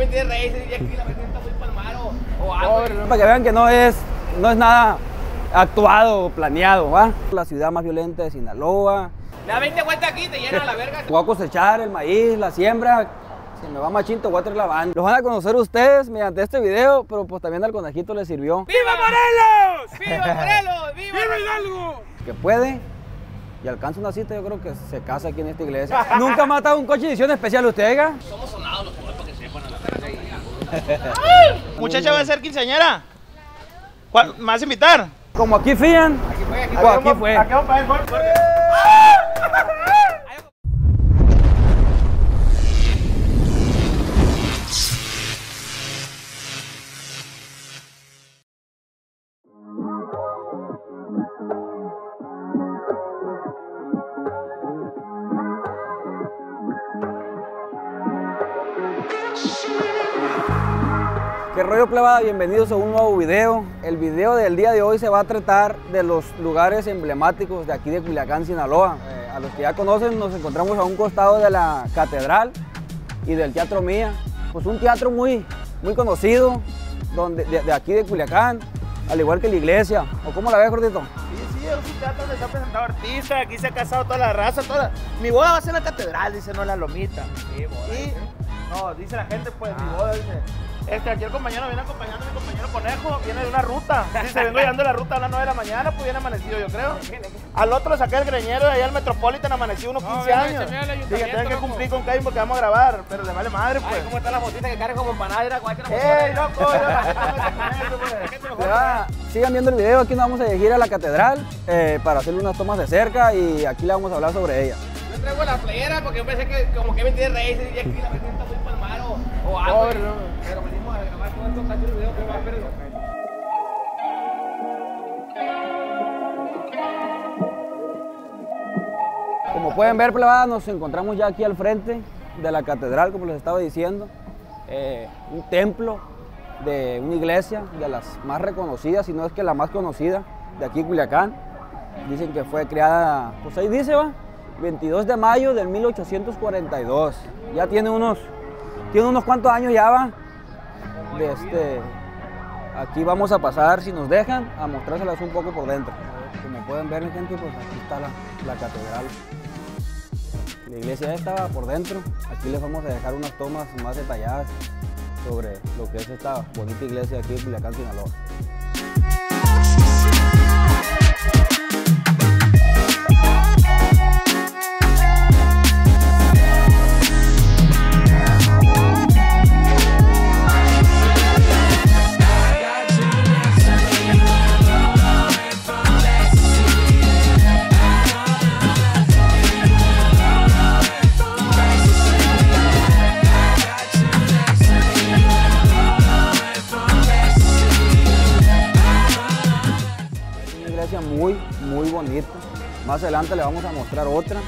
me entiendes reír y aquí la gente está muy palmaro o algo. Para que vean que no es, no es nada actuado o planeado, ¿va? La ciudad más violenta de Sinaloa. Da 20 vueltas aquí te llenan la verga. Voy a cosechar el maíz, la siembra. Si me va machín, te voy a traer la van. Los van a conocer ustedes mediante este video, pero pues también al conejito le sirvió. ¡Viva Morelos! ¡Viva Morelos! ¡Viva, Hidalgo! Que puede y alcanza una cita, yo creo que se casa aquí en esta iglesia. Nunca ha matado un coche de edición especial usted, oiga? Somos sonados los para que sepan a la verga. Muchacha va a ser quinceañera. ¿Cuál- ¿Me vas a invitar? Como aquí fían, Aquí fue, aquí aquí fue. Aquí vamos para el ¿Qué rollo plebada? Bienvenidos a un nuevo video. El video del día de hoy se va a tratar de los lugares emblemáticos de aquí de Culiacán, Sinaloa. Eh, a los que ya conocen, nos encontramos a un costado de la catedral y del Teatro Mía. Pues un teatro muy, muy conocido donde, de, de aquí de Culiacán, al igual que la iglesia. ¿O cómo la ves, gordito? Sí, sí, es un teatro donde se ha presentado artistas, aquí se ha casado toda la raza, toda. Mi boda va a ser en la catedral, dice, no en la lomita. Sí, boda, Y, no, dice la gente, pues, mi boda, dice. Este, aquí el compañero viene acompañando a mi compañero Conejo, viene de una ruta. Dice, vengo llegando de la ruta a las 9 de la mañana, pues viene amanecido, yo creo. Al otro le saqué el greñero de allá al Metropolitan, amaneció unos 15 viene- años. se Dije, tengo que ayuntamiento, cumplir con Kevin porque vamos a grabar, pero le vale madre, Ay, pues. ¿cómo está la botita que carga como empanada? ¡Ey, loco! yo- Plebada, sigan viendo el video, aquí nos vamos a dirigir a la catedral eh, para hacerle unas tomas de cerca y aquí le vamos a hablar sobre ella. Yo traigo la playera porque yo pensé que como que me entiendes reír y aquí la gente está muy palmaro o algo. Pobre, no. Pero Como pueden ver, plebada, nos encontramos ya aquí al frente de la catedral, como les estaba diciendo. Eh, un templo de una iglesia de las más reconocidas, si no es que la más conocida de aquí Culiacán. Dicen que fue creada, pues ahí dice, va, 22 de mayo del 1842. Ya tiene unos, tiene unos cuantos años ya, va. De este, aquí vamos a pasar, si nos dejan, a mostrárselas un poco por dentro. Como pueden ver, gente, pues aquí está la, la catedral. La iglesia estaba por dentro. Aquí les vamos a dejar unas tomas más detalladas sobre lo que es esta bonita iglesia aquí en Culiacán, Sinaloa. Muy, muy bonita. Más adelante le vamos a mostrar otra,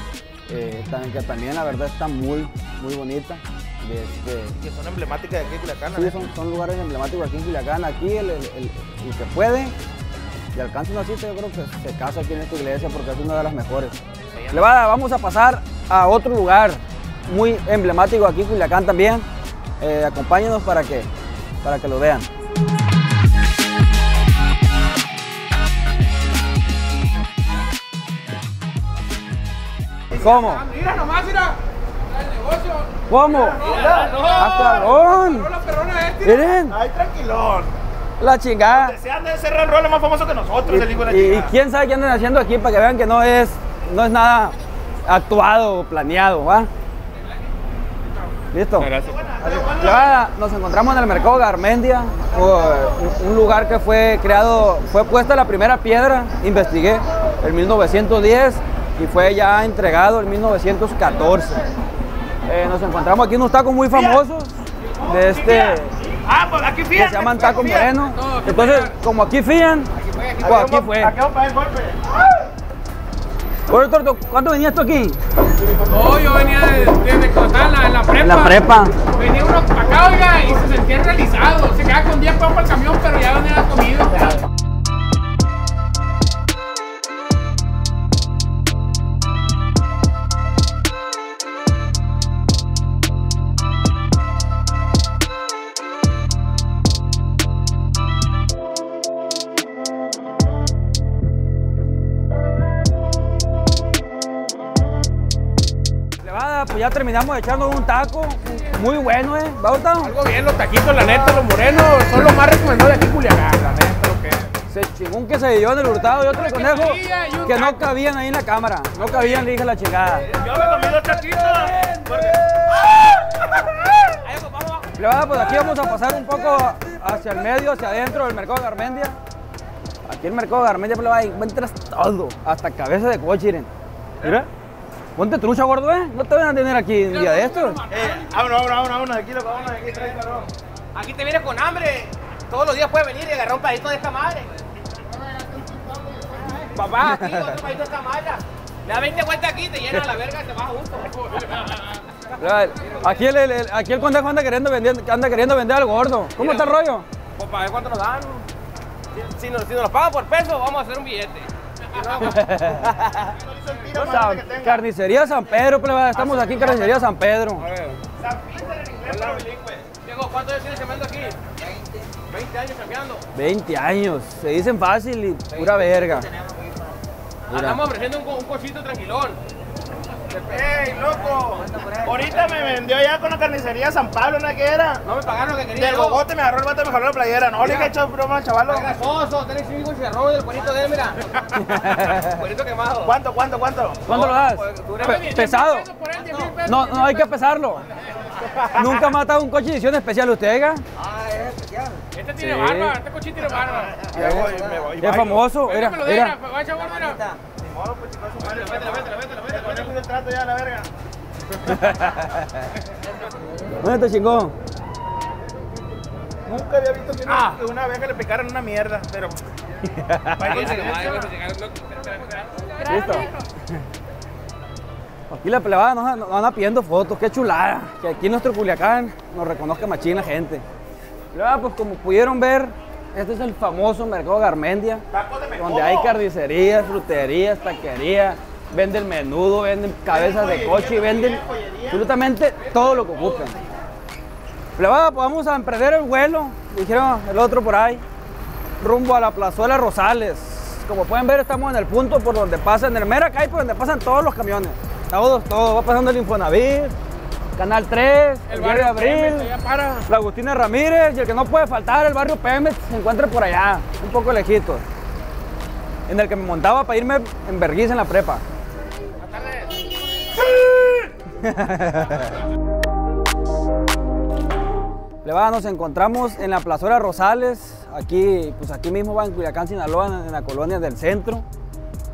eh, que también la verdad está muy, muy bonita. De este, Que son emblemáticas de aquí, Culiacán. Sí, son, son lugares emblemáticos aquí en Culiacán. Aquí el, el- el- el que puede y alcanza una cita, yo creo que se casa aquí en esta iglesia porque es una de las mejores. Le va- vamos a pasar a otro lugar muy emblemático aquí en Culiacán también. Eh, acompáñenos para que, para que lo vean. ¿Cómo? Mira nomás, mira. El negocio. ¿Cómo? ¡Ah, este. Miren, Ay, tranquilón. la chingada. Se han de cerrar el rol más famoso que nosotros, el hijo de la Y, y chingada. quién quién sabe qué andan haciendo aquí para que vean que no es, no es nada actuado o planeado, ¿va? ¿Listo? Ya nos encontramos en el mercado Garmendia, un- un lugar que fue creado, fue puesta la primera piedra, investigué, en 1910 y fue ya entregado en 1914. Eh, nos encontramos aquí unos tacos muy famosos de este Ah, pues aquí que fíjate. se llaman tacos fíjate. moreno. Entonces, como aquí fían, pues aquí fue. ¿cuánto venías tú aquí? No, yo venía de- desde cuando estaba en la, la prepa. En la prepa. Venía uno para acá, oiga, y se sentía realizado. Se quedaba con 10 pesos para el camión, pero ya venía comido. Ya terminamos de echarnos un taco. Muy bueno, ¿eh? ¿Va Gustavo? Algo bien, los taquitos, la neta, los morenos son los más recomendados de aquí Culiacán, la neta, lo que es. Se chingó un quesadillón en el hurtado y otro de conejo que no cabían ahí en la cámara. No cabían, le dije la chingada. Yo me comí dos taquitos. porque- Plebada, pues aquí vamos a pasar un poco hacia el medio, hacia adentro del mercado de Garmendia. Aquí el mercado de Garmendia, plebada, encuentras todo, hasta cabeza de coche, miren. Mira, ponte trucha, gordo, ¿eh? No te van a tener aquí un día de estos. Eh, vámonos, vámonos, vámonos, aquí, loco, vámonos aquí, trae cabrón. Aquí te vienes con hambre. Todos los días puedes venir y agarrar un pedacito de esta madre. Papá, aquí otro pedacito de esta madre. Le das 20 vueltas aquí, te llena la verga y te vas a gusto. Plebada, Aquí el, el- aquí el conejo anda queriendo vender, anda queriendo vender al gordo. ¿Cómo está el rollo? Pues para ver cuánto nos dan. Si, si nos, si nos pagan por peso, vamos a hacer un billete. Carnicería San Pedro, plebada. Estamos aquí en Carnicería San Pedro. San Peter en inglés, pero bilingüe. Diego, ¿cuántos años tienes sembrando aquí? 20 años cambiando. 20 años, se dicen fácil y pura verga. Estamos ofreciendo un, un cochito tranquilón. ¡Ey, loco! Ahorita me vendió ya con la carnicería San Pablo, ¿no? ¿Qué era? No me pagaron lo que quería Del bogote me agarró el vato y me jaló la playera. No, le he hecho broma al chaval. Está grasoso, tenés cinco chicharrón del cuerito de él, mira. cuerito quemado. ¿Cuánto, cuánto, cuánto? ¿Cuánto lo das? Pues, pesado. Pesos por él, 10 mil pesos. No, no hay que pesarlo. Nunca ha matado un coche de edición especial usted, oiga. Este tiene Sí. barba, este cochito tiene barba. Me voy, me voy. Es famoso, mira. era, modo, pues, chicos, su madre. Métela, métela, métela, métela, es el trato ya, la verga. ¿Dónde te chingó? Nunca había visto que una, que una abeja le picaran una mierda, pero... Listo. Aquí la plebada nos, nos anda pidiendo fotos, qué chulada. Que aquí en nuestro Culiacán nos reconozca machín la gente. Plebada, pues como pudieron ver, este es el famoso mercado Garmendia, donde hay carnicerías, fruterías, taquerías, venden menudo, venden cabezas de coche y venden absolutamente todo lo que ocupen. Plebada, pues vamos a emprender el vuelo, dijeron el otro por ahí, rumbo a la plazuela Rosales. Como pueden ver, estamos en el punto por donde pasan, en el mera calle por donde pasan todos los camiones. Todos, todos. Va pasando el Infonavit, Canal 3, el, barrio Abril, Pemex, allá para. la Agustina Ramírez y el que no puede faltar, el barrio Pemex, se encuentra por allá, un poco lejitos. En el que me montaba para irme en vergüenza en la prepa. Plebada, nos encontramos en la plazuela Rosales, aquí, pues aquí mismo va en Culiacán, Sinaloa, en la colonia del centro.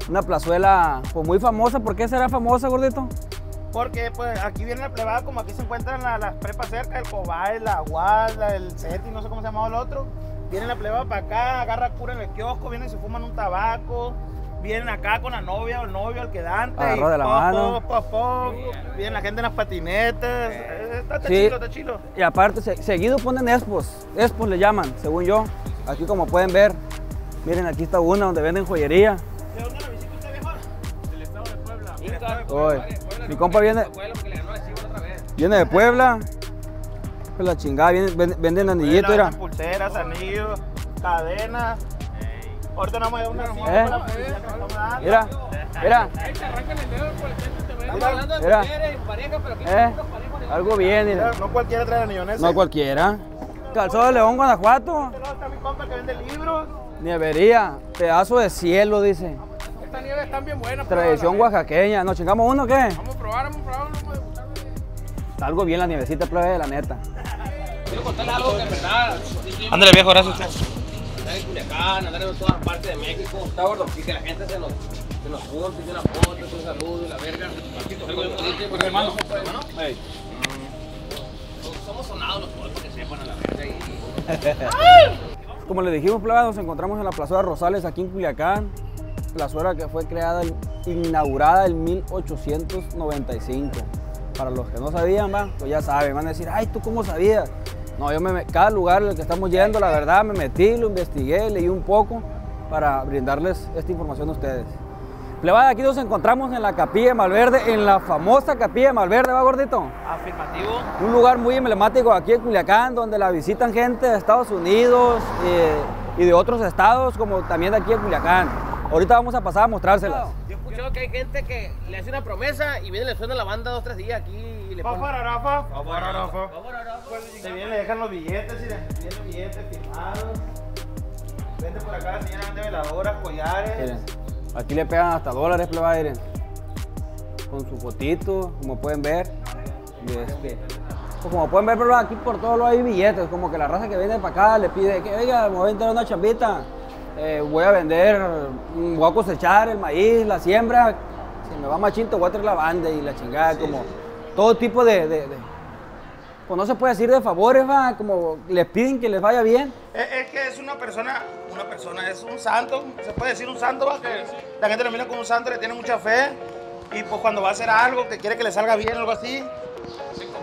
Una plazuela pues muy famosa, ¿por qué será famosa, gordito? Porque pues aquí viene la plebada, como aquí se encuentran la- las prepas cerca, el Cobay, la Guada, el Seti, no sé cómo se llamaba el otro. Viene la plebada para acá, agarra cura en el kiosco, vienen y se fuman un tabaco. Vienen acá con la novia o el novio, el quedante. Agarró de la pop, mano. pop, pop, pop. Viene la gente en las patinetas. Está, está Sí. chilo, está chilo. Y aparte, se- seguido ponen expos, expos le llaman, según yo. Aquí como pueden ver, miren, aquí está una donde venden joyería. ¿De dónde la visita usted, viejo? Inca, Oye, Puebla, mi compa viene, Puebla, porque le ganó a Chivas otra vez. viene de Puebla. Pues la chingada, viene- venden, anillitos, mira. Pulseras, anillos, cadenas. Ahorita nos vamos a dar una ¿Eh? Mira, mira, Mira. eh, parejos, ¿no? algo bien, mira. No cualquiera trae anillones. No cualquiera. Calzado de León, Guanajuato. Está mi compa que vende libros. Nievería, pedazo de cielo, dice. Estas nieves están bien buenas. Tradición oaxaqueña. ¿Nos chingamos uno o qué? A probar, no puede algo bien la nievecita, plebe, la neta. Quiero contarle algo que en verdad. Ándale, viejo, gracias. Andar en Culiacán, andar en todas partes de México. Está gordo. Y que la gente se nos, se nos junte, tiene una foto, un saludo la verga. Porque hermano. hermano. Somos sonados los pueblos que sepan a la verga. Y... Como les dijimos, plebe, nos encontramos en la plazuela Rosales, aquí en Culiacán. Plazuela que fue creada, inaugurada en 1895. Para los que no sabían, va, pues ya saben, van a decir, ay, ¿tú cómo sabías? No, yo me, cada lugar al que estamos yendo, la verdad, me metí, lo investigué, leí un poco para brindarles esta información a ustedes. Plebada, aquí nos encontramos en la Capilla de Malverde, en la famosa Capilla de Malverde, ¿va, gordito? Afirmativo. Un lugar muy emblemático aquí en Culiacán, donde la visitan gente de Estados Unidos eh, y de otros estados, como también de aquí en Culiacán. Ahorita vamos a pasar a mostrárselas. Yo escuché escuchado que hay gente que le hace una promesa y viene y le suena la banda dos, tres días aquí y le pone... fararafa. Pa' Vamos, fararafa. vamos, vamos. Se vienen, le dejan los billetes, y le vienen billetes firmados. Vente por acá, señora de veladoras, collares. Miren, aquí le pegan hasta dólares, plebada, miren. Con su fotito, como pueden ver. Y este, pues como pueden ver, plebada, aquí por todo lo hay billetes. Como que la raza que viene para acá le pide que, oiga, me voy a entrar una chambita. Eh, voy a vender, mm, voy a cosechar el maíz, la siembra. Si me va machito, voy a traer la banda y la chingada. como todo tipo de, de- de- Pues no se puede decir de favores, va. Como les piden que les vaya bien. Es, es que es una persona, una persona, es un santo, se puede decir un santo, ¿va? que la gente lo mira como un santo, le tiene mucha fe. Y pues cuando va a hacer algo, que quiere que le salga bien, algo así,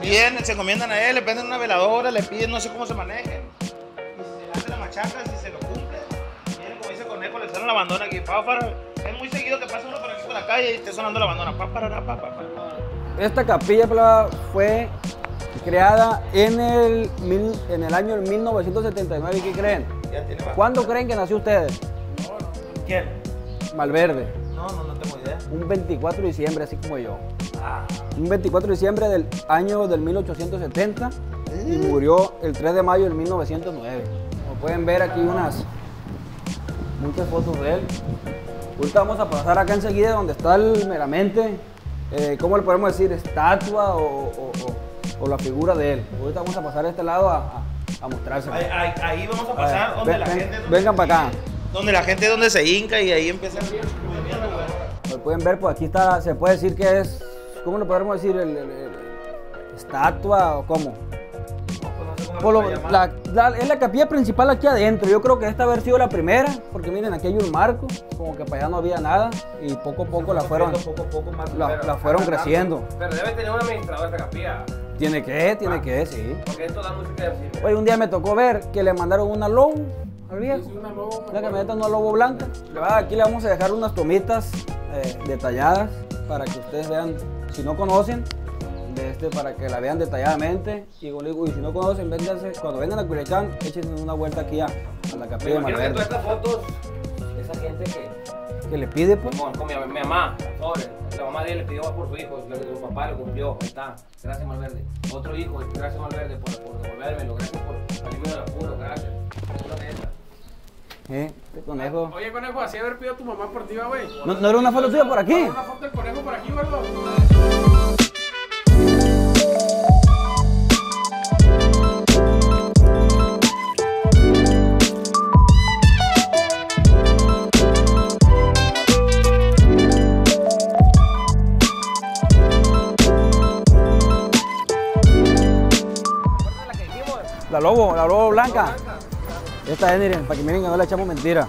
vienen, se encomiendan a él, le prenden una veladora, le piden, no sé cómo se maneje. Y se le hace la machaca, si se lo la bandona aquí. Es muy seguido que pasa uno por aquí por la calle y esté sonando la bandona. Esta capilla fue creada en el, mil- en el año 1979. ¿Y qué creen? Ya tiene ba- ¿Cuándo creen que nació ustedes? ¿Quién? Malverde. No, no, no tengo idea. Un 24 de diciembre, así como yo. Ah, Un 24 de diciembre del año del 1870 y murió el 3 de mayo del 1909. Como pueden ver aquí unas muchas fotos de él. Ahorita vamos a pasar acá enseguida donde está el meramente, eh, ¿cómo le podemos decir? Estatua o, o- o- o la figura de él. Ahorita vamos a pasar a este lado a, a, a mostrárselo. Ahí, ahí- ahí vamos a pasar donde ven- la ven- gente. vengan para acá. Donde la gente donde se hinca y ahí empieza el. Como pueden ver, pues aquí está, se puede decir que es, ¿cómo le podemos decir? El, el- el- estatua o cómo. Por lo- la- la- es la capilla principal aquí adentro. Yo creo que esta haber sido la primera, porque miren, aquí hay un marco, como que para allá no había nada y poco a poco la fueron, Poco a poco más. la, la fueron creciendo. Pero debe tener un administrador esta capilla, Tiene que, tiene que, sí. porque esto da que decir. Oye, un día me tocó ver que le mandaron una lobo al viejo. Sí, una lobo, Una camioneta, una lobo blanca. Aquí le vamos a dejar unas tomitas eh, detalladas para que ustedes vean, si no conocen, de este, para que la vean detalladamente. Y, como y si no conocen, vénganse, cuando vengan a Culiacán, échense una vuelta aquí a, a la capilla de que todas estas fotos, esa gente que, Que le pide, pues. con, con mi, mi mamá, sobre, la mamá de él le pidió por su hijo, lo- su papá lo cumplió, ahí está, gracias Malverde. Otro hijo, gracias Malverde por, por devolvérmelo, gracias por salirme del apuro, gracias. Eh, este conejo. Oye, conejo, así haber pedido tu mamá por ti, va, güey. ¿No, no era una foto tuya por aquí? Una foto del conejo por aquí, gordo. La lobo, la lobo blanca. Esta es, miren, para que miren que no le echamos mentira.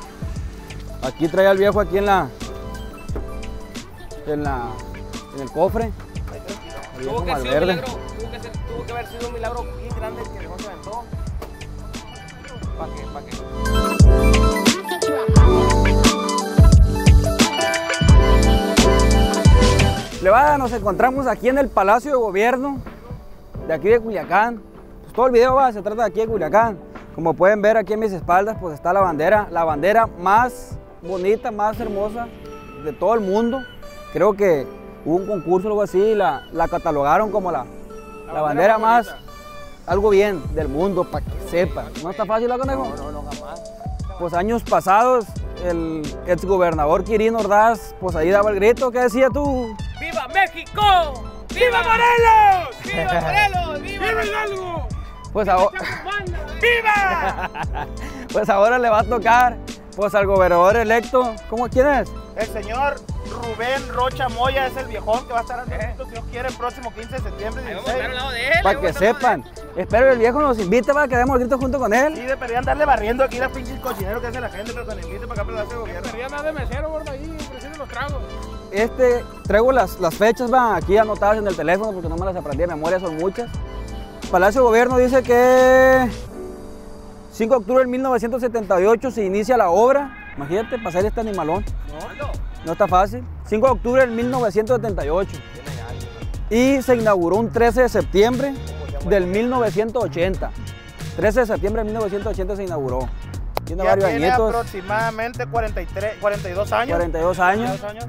Aquí trae al viejo aquí en la. En la. En el cofre. El viejo Tuvo que, Malverde. milagro, tuvo, que ser- tuvo que haber sido un milagro bien grande el que dejó se aventó. ¿Para qué? ¿Para qué? Plebada, nos encontramos aquí en el Palacio de Gobierno de aquí de Culiacán. Todo el video va, se trata de aquí de Culiacán. Como pueden ver aquí en mis espaldas, pues está la bandera, la bandera más bonita, más hermosa de todo el mundo. Creo que hubo un concurso o algo así, la, la catalogaron como la, la, bandera, más, algo bien del mundo, para que sepan. ¿No está fácil, la conejo? No, no, jamás. Pues años pasados, el exgobernador Quirino Ordaz, pues ahí daba el grito, ¿qué decía tú? ¡Viva México! ¡Viva Morelos! ¡Viva Morelos! ¡Viva Hidalgo! Pues ahora... ¡Viva! Pues ahora le va a tocar pues al gobernador electo. ¿Cómo quién es? El señor Rubén Rocha Moya es el viejón que va a estar haciendo, si Dios quiere, el próximo 15 de septiembre. Ahí vamos a estar al 16. lado de él. Para que sepan. Espero que el viejo nos invite para que demos el grito junto con Sí, él. deberían darle barriendo aquí las pinches cochineros que hace la gente, pero que nos invite para acá para el gobierno. Quería andar de mesero, gordo, ahí, ofreciendo los tragos. Este, traigo las, las fechas van aquí anotadas en el teléfono porque no me las aprendí de memoria, son muchas. Palacio de Gobierno dice que 5 de octubre de 1978 se inicia la obra. Imagínate, pasar este animalón. No está fácil. 5 de octubre del 1978. Y se inauguró un 13 de septiembre del 1980. 13 de septiembre del 1980 se inauguró. Tiene Ya varios tiene añitos, aproximadamente 43, 42 años. 42 años. 42 años.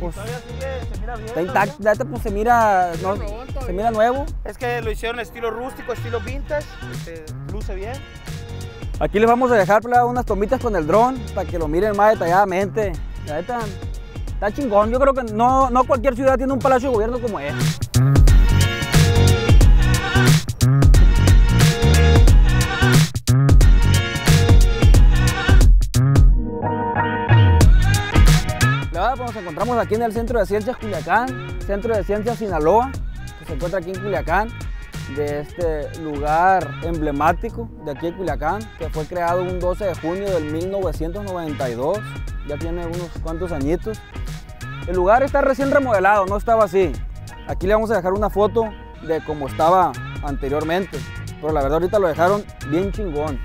pues, Todavía sigue, se mira bien. está intacto, pues se mira, no. Se mira nuevo. Es que lo hicieron estilo rústico, estilo vintage. este, luce bien. Aquí les vamos a dejar plebada, unas tomitas con el dron para que lo miren más detalladamente. La neta, está chingón. Yo creo que no, no cualquier ciudad tiene un palacio de gobierno como este. Pues nos encontramos aquí en el Centro de Ciencias Culiacán, Centro de Ciencias Sinaloa, se encuentra aquí en Culiacán, de este lugar emblemático de aquí en Culiacán, que fue creado un 12 de junio del 1992, ya tiene unos cuantos añitos. El lugar está recién remodelado, no estaba así. Aquí le vamos a dejar una foto de cómo estaba anteriormente, pero la verdad ahorita lo dejaron bien chingón.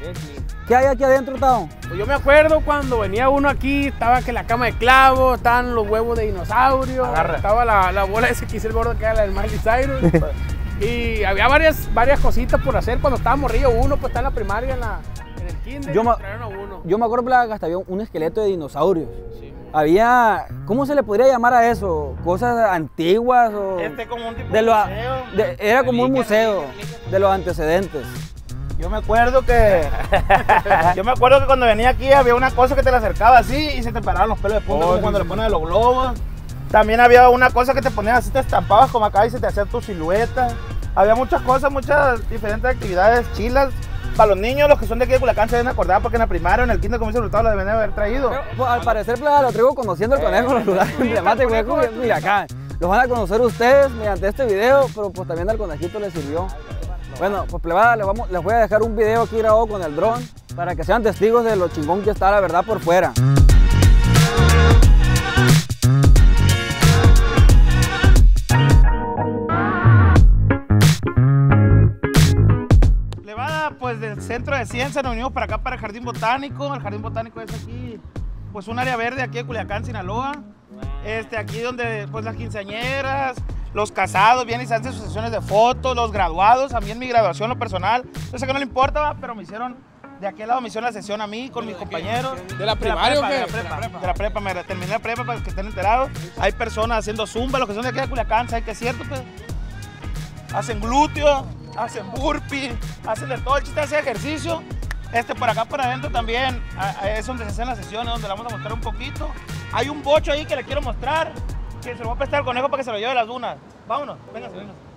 ¿Qué hay aquí adentro, Tao? Pues yo me acuerdo cuando venía uno aquí, estaba que la cama de clavo, estaban los huevos de dinosaurio, Agarra. estaba la, la bola ese que hice el gordo que era la del Miley Cyrus. y había varias, varias cositas por hacer cuando estaba morrillo. Uno pues está en la primaria, en, la, en el kinder, Yo trajeron a uno. Yo me acuerdo que hasta había un esqueleto de dinosaurios. Había, ¿cómo se le podría llamar a eso? Cosas antiguas o... Este como un tipo de museo. de- era como un museo de los antecedentes. Yo me acuerdo que. yo me acuerdo que cuando venía aquí había una cosa que te la acercaba así y se te paraban los pelos de punta, Oh, como sí, cuando sí, le ponen los globos. También había una cosa que te ponías así, te estampabas como acá y se te hacía tu silueta. Había muchas cosas, muchas diferentes actividades chilas. Para los niños, los que son de aquí de Culiacán se deben acordar porque en la primaria, en el como dice el lo deben haber traído. Pero, pues, al parecer, Plaga, lo traigo conociendo el conejo, los lugares emblemáticos de Culiacán. Los van a conocer ustedes mediante este video, pero pues también al conejito le sirvió. Bueno, pues plebada, les, vamos, les voy a dejar un video aquí grabado con el dron para que sean testigos de lo chingón que está la verdad por fuera. Levada, pues del centro de ciencia nos venimos para acá, para el Jardín Botánico. El Jardín Botánico es aquí, pues un área verde aquí de Culiacán, Sinaloa. Este, aquí donde pues las quinceañeras, los casados vienen y se hacen sus sesiones de fotos, los graduados, a mí en mi graduación, lo personal. Yo sé que no le importa, va, pero me hicieron, de aquel lado me hicieron la sesión a mí, con mis compañeros. ¿De la primaria o qué? De la prepa, de la prepa, me terminé la prepa para que estén enterados. Hay personas haciendo zumba, los que son de aquí de Culiacán, ¿saben que es cierto? Pues? hacen glúteo, hacen burpee, hacen de todo, el chiste es hacer ejercicio. Este por acá por adentro también es donde se hacen las sesiones, donde le vamos a mostrar un poquito. Hay un bocho ahí que le quiero mostrar, que se lo voy a prestar al conejo para que se lo lleve a las dunas. Vámonos, véngase, véngase.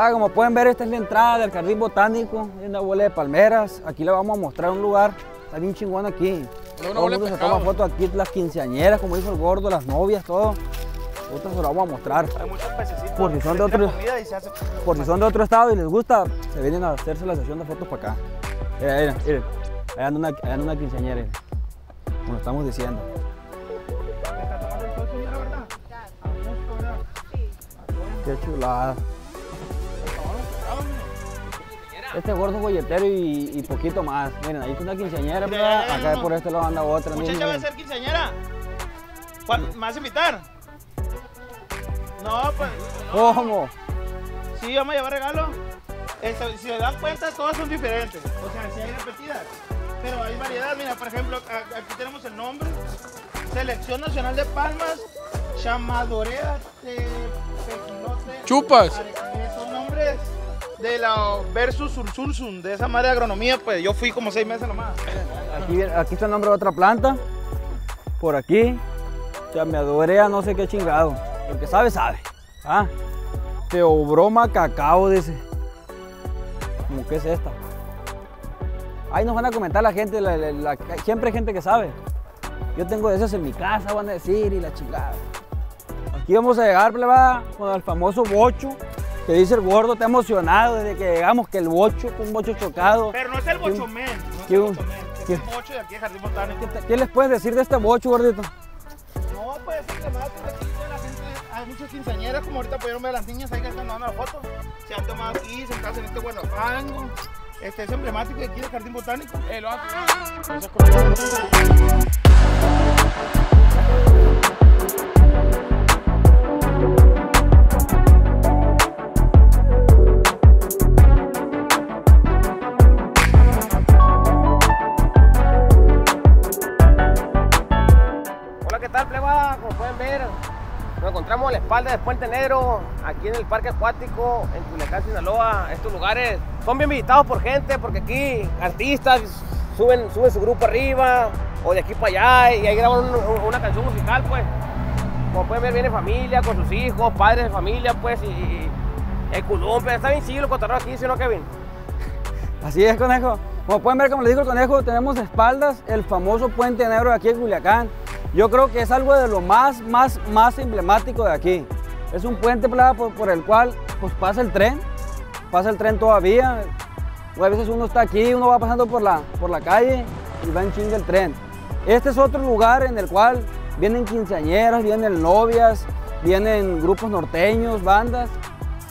Ah, como pueden ver, esta es la entrada del jardín botánico. Hay una bola de palmeras. Aquí le vamos a mostrar un lugar. Está bien chingón aquí. Todo el mundo se toma fotos aquí, las quinceañeras, como dijo el gordo, las novias, todo. Ahorita se lo vamos a mostrar. Hay muchos pececitos. Por si son de otro- comida y se hace- Por si son de otro estado y les gusta, se vienen a hacerse la sesión de fotos para acá. Mira, mira, miren. Allá anda una, allá anda una quinceañera. miren. Como estamos diciendo. Qué chulada. Este gordo golletero y, y poquito más. Miren, ahí está una quinceañera, ya, acá por este lado anda otra. miren, Muchacha va a miren. ser quinceañera. ¿Cuál- ¿Me vas a invitar? No, pues. no. ¿Cómo? Sí, vamos a llevar regalo. Este, si se dan cuenta, todas son diferentes. O sea, sí hay repetidas. Pero hay variedad. Mira, por ejemplo, aquí tenemos el nombre. Selección Nacional de Palmas. Chamadorea de Pequilote. Chupas. Son nombres de la Versus Ursulsum, de esa madre de agronomía. Pues yo fui como seis meses nomás. Aquí, aquí está el nombre de otra planta. Por aquí. Chameadorea, no sé qué chingado. El que sabe, sabe. Ah. Teobroma cacao, dice. ¿Cómo que es esta? Ahí nos van a comentar la gente, la- la- la- siempre hay gente que sabe. Yo tengo de esas en mi casa, van a decir, y la chingada. Aquí vamos a llegar, pleba, con el famoso bocho, que dice el gordo, está emocionado desde que llegamos, que el bocho, un bocho chocado. Pero no es el ¿Qué- bochomén. No es el bochomén. qué- Es el bocho de aquí de Jardín Botánico. ¿Qué, les puedes decir de este bocho, gordito? No, pues es aquí toda la gente, hay muchas quinceañeras, como ahorita pudieron ver a las niñas ahí que están dando la foto. Se han tomado aquí, sentados en este guanapango. Este es emblemático de aquí del Jardín Botánico. Eh, lo espalda de Puente Negro, aquí en el Parque Acuático, en Culiacán, Sinaloa. Estos lugares son bien visitados por gente, porque aquí artistas suben, suben su grupo arriba, o de aquí para allá, y ahí graban un- un- una canción musical, pues. Como pueden ver, viene familia con sus hijos, padres de familia, pues, y, y el columpio. Está bien chido el aquí, ¿sí no, Kevin? Así es, conejo. Como pueden ver, como les dijo el conejo, tenemos espaldas el famoso Puente Negro de aquí en Culiacán. Yo creo que es algo de lo más, más, más emblemático de aquí. Es un puente por, el cual pues, pasa el tren, pasa el tren todavía. O a veces uno está aquí, uno va pasando por la, por la calle y va en chinga el tren. Este es otro lugar en el cual vienen quinceañeras, vienen novias, vienen grupos norteños, bandas.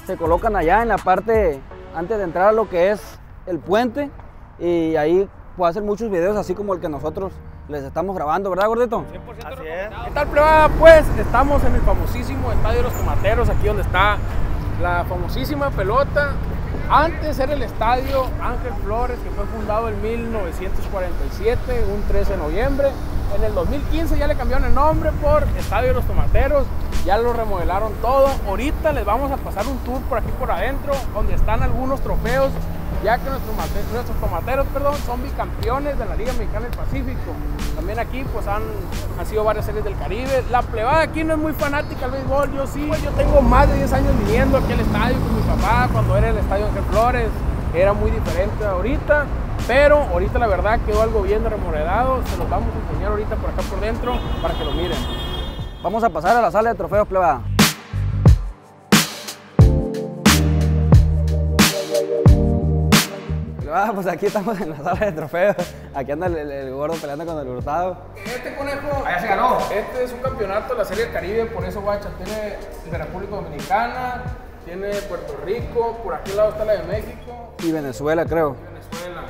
Se colocan allá en la parte, antes de entrar a lo que es el puente, y ahí pueden hacer muchos videos así como el que nosotros les estamos grabando, ¿verdad, gordito? 100% Así es. ¿Qué tal, plebada? Pues estamos en el famosísimo Estadio de los Tomateros, aquí donde está la famosísima pelota. Antes era el Estadio Ángel Flores, que fue fundado en 1947, un 13 de noviembre. En el 2015 ya le cambiaron el nombre por Estadio de los Tomateros, ya lo remodelaron todo. Ahorita les vamos a pasar un tour por aquí por adentro, donde están algunos trofeos, ya que nuestros, nuestros tomateros perdón, son bicampeones de la Liga Mexicana del Pacífico. También aquí pues han, han sido varias series del Caribe. La plebada aquí no es muy fanática al béisbol, yo sí. Pues, yo tengo más de 10 años viniendo aquí al estadio con mi papá, cuando era el Estadio Ángel Flores. Era muy diferente ahorita, pero ahorita la verdad quedó algo bien remodelado. Se los vamos a enseñar ahorita por acá por dentro para que lo miren. Vamos a pasar a la sala de trofeos, plebada. Plebada, pues aquí estamos en la sala de trofeos. Aquí anda el, el- el gordo peleando con el hurtado. Este conejo. Allá se ganó. Este es un campeonato de la Serie del Caribe, por eso, guacha, tiene de República Dominicana, tiene Puerto Rico, por aquí al lado está la de México, Y Venezuela, creo. Venezuela.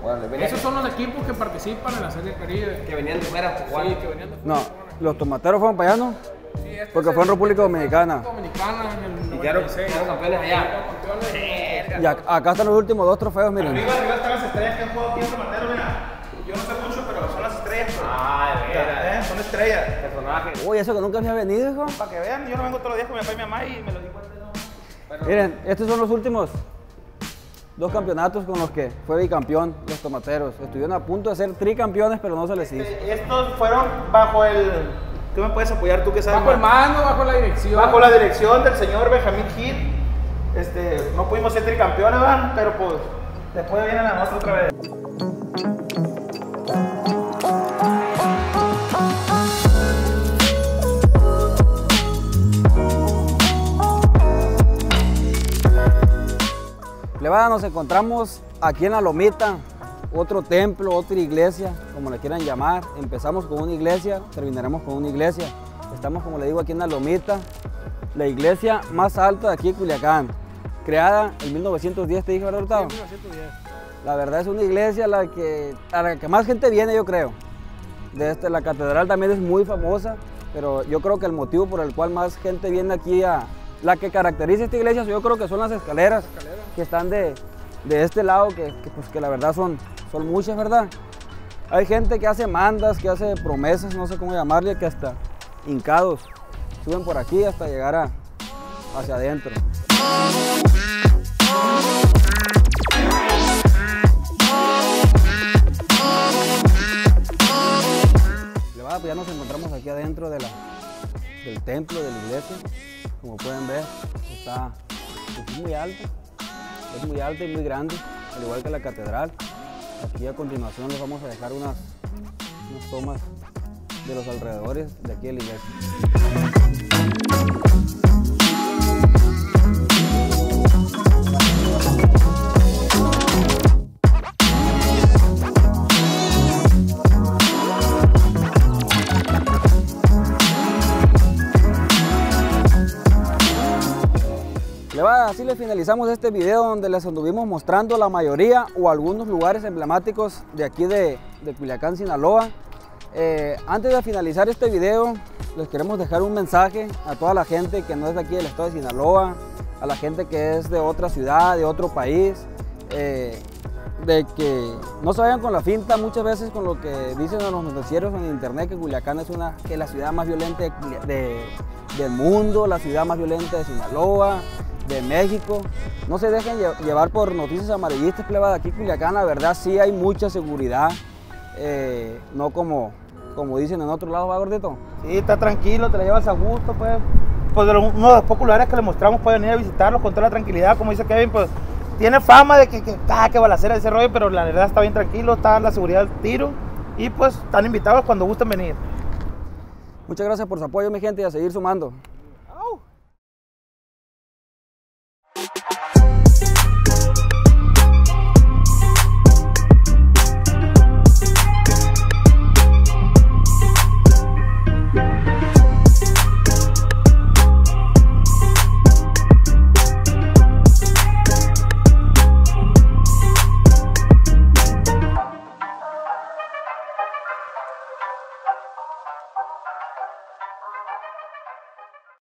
Bueno, venía- Esos son los equipos que participan en la Serie del Caribe. que venían de fuera a jugar. Sí, que venían de No, los tomateros fueron para allá, ¿no? Sí, este Porque fue en República Dominicana. Dominicana en el Y quedaron- 96. quedaron campeones allá. Quedaron campeones. Y ac- acá están los últimos dos trofeos, miren. Arriba, arriba están las estrellas que han jugado aquí en Tomatero, mira. Yo no sé mucho, pero son las estrellas. Ah, de veras. Eh, Son estrellas. Personaje. Uy, eso que nunca había venido, hijo. Para que vean, yo no vengo todos los días con mi papá y mi mamá y me lo di cuenta. ¿no? Miren, estos son los últimos dos campeonatos con los que fue bicampeón los tomateros. Estuvieron a punto de ser tricampeones, pero no se les hizo. Estos fueron bajo el. ¿Tú me puedes apoyar tú que sabes? Bajo el mando, bajo la dirección. Bajo la dirección del señor Benjamín Gil. Este, no pudimos ser tricampeones, ¿verdad? Pero pues después viene la nuestra otra vez. Plebada, nos encontramos aquí en la Lomita, otro templo, otra iglesia, como le quieran llamar. Empezamos con una iglesia, terminaremos con una iglesia. Estamos, como le digo, aquí en la Lomita, la iglesia más alta de aquí Culiacán, creada en 1910, te dije, ¿verdad, Hurtado? 1910. La verdad es una iglesia a la que, a la que más gente viene, yo creo. De este, la catedral también es muy famosa, pero yo creo que el motivo por el cual más gente viene aquí a... La que caracteriza esta iglesia, yo creo que son las escaleras que están de, de este lado, que, que, pues, que la verdad son, son muchas, ¿verdad? Hay gente que hace mandas, que hace promesas, no sé cómo llamarle, que hasta hincados suben por aquí hasta llegar a, hacia adentro. Ya nos encontramos aquí adentro de la, del templo, de la iglesia. Como pueden ver, está es muy alta. Es muy alta y muy grande, al igual que la catedral. Aquí a continuación les vamos a dejar unas, unas tomas de los alrededores de aquí de la iglesia. Así le finalizamos este video donde les anduvimos mostrando la mayoría o algunos lugares emblemáticos de aquí de, de Culiacán, Sinaloa. Eh, antes de finalizar este video, les queremos dejar un mensaje a toda la gente que no es de aquí del estado de Sinaloa, a la gente que es de otra ciudad, de otro país. Eh, de que no se vayan con la finta muchas veces con lo que dicen los noticieros en internet, que Culiacán es una, que la ciudad más violenta de, del mundo, la ciudad más violenta de Sinaloa, de México. No se dejen llevar por noticias amarillistas, pleba, de aquí Culiacán, la verdad sí hay mucha seguridad, eh, no como, como dicen en otro lado, ¿va gordito? Sí, está tranquilo, te la llevas a gusto, pues. Pues de los, uno de los pocos que le mostramos pueden ir a visitarlos con toda la tranquilidad, como dice Kevin, pues tiene fama de que, que, ah, que balacera ese rollo, pero la verdad está bien tranquilo, está la seguridad del tiro y pues están invitados cuando gusten venir. Muchas gracias por su apoyo, mi gente, y a seguir sumando.